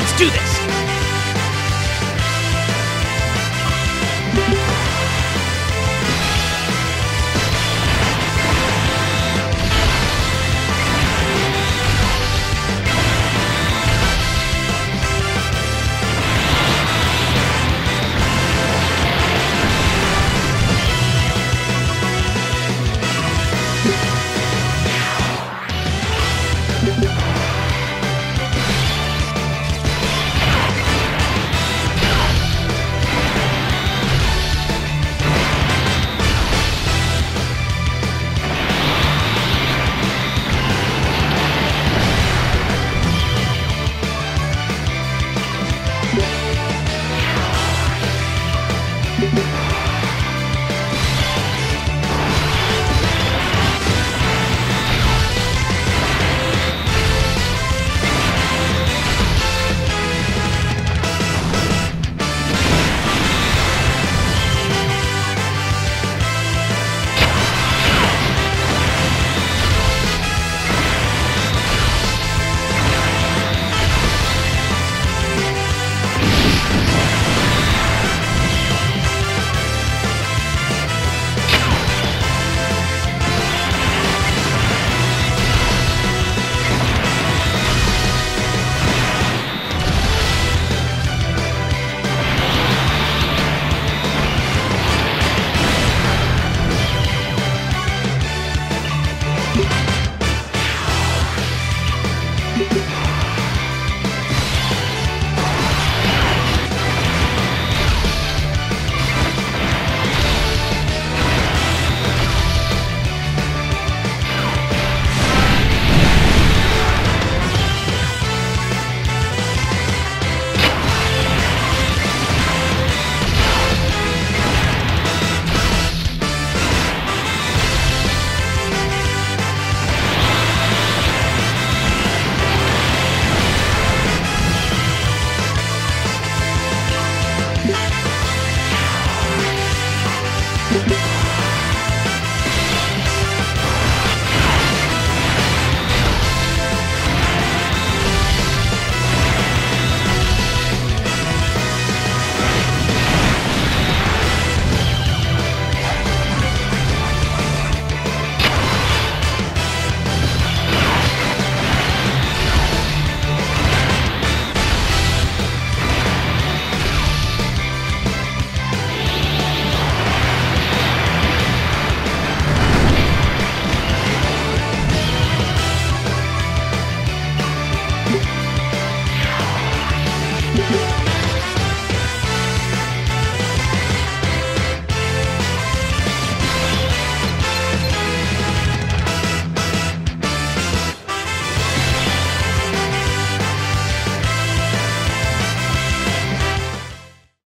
Let's do this.